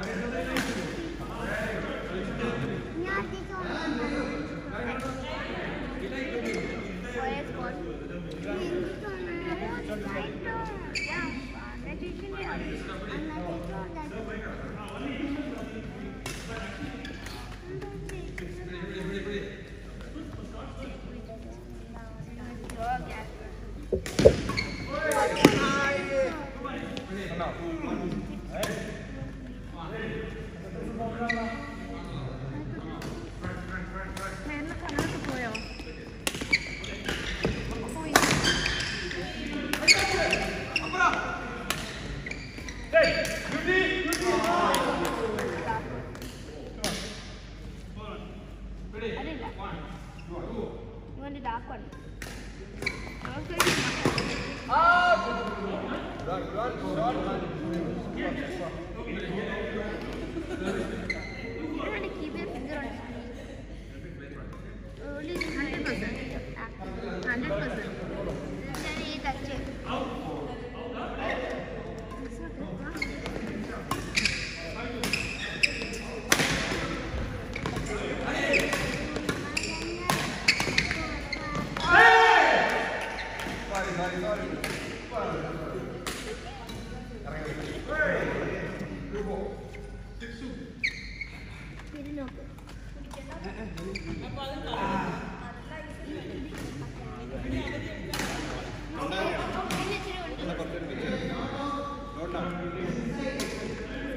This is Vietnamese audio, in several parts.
I'm not sure that Okay.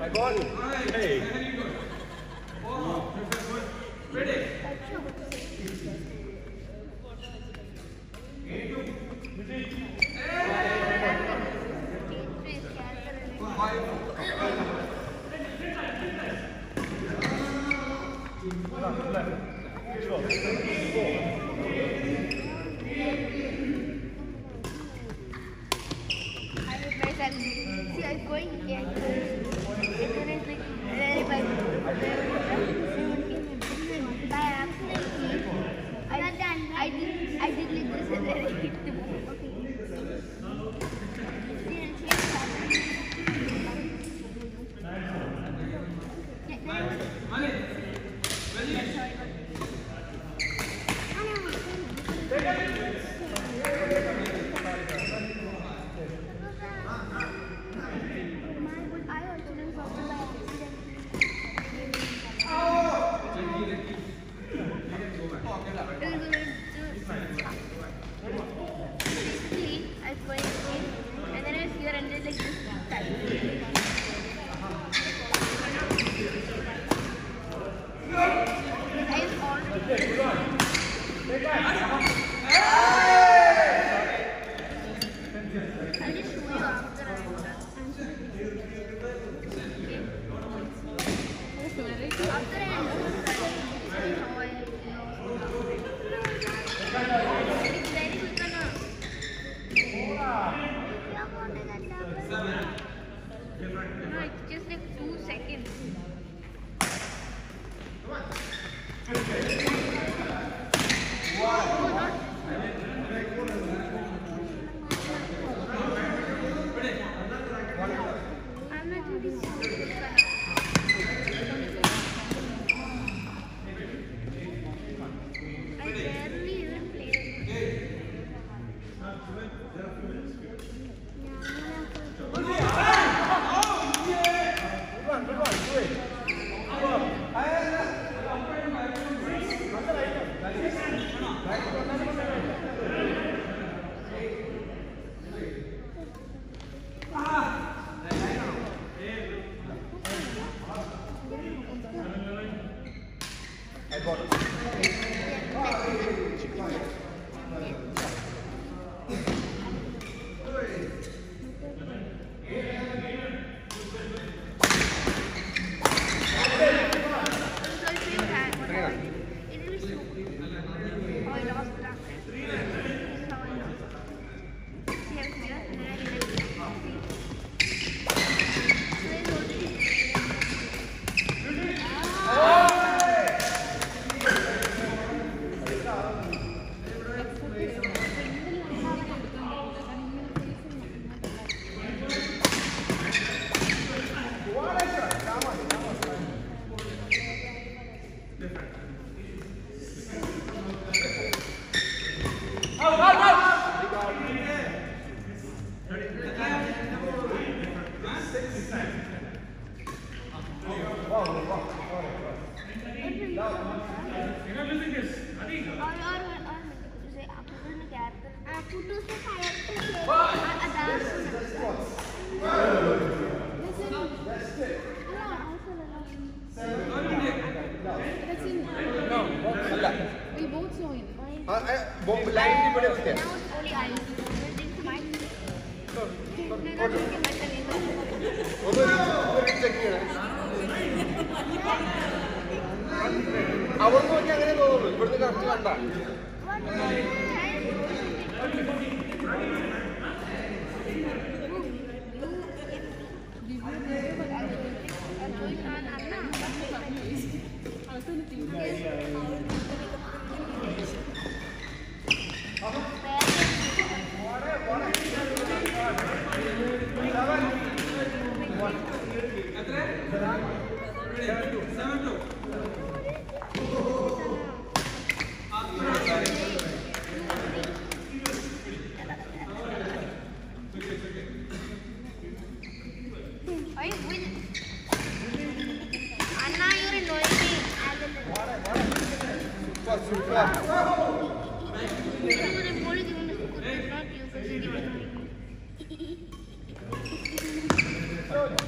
My ball. Hey. Ready? I would make them see I'm going again. Thank you. Amen. la basura. bomb lying in the middle of there. Only I. അവിടുന്ന് നോക്കി അങ്ങനെ തോന്നുള്ളൂ ഇവിടുന്ന് കറക്റ്റ് കണ്ട അവസ്ഥ Thank you.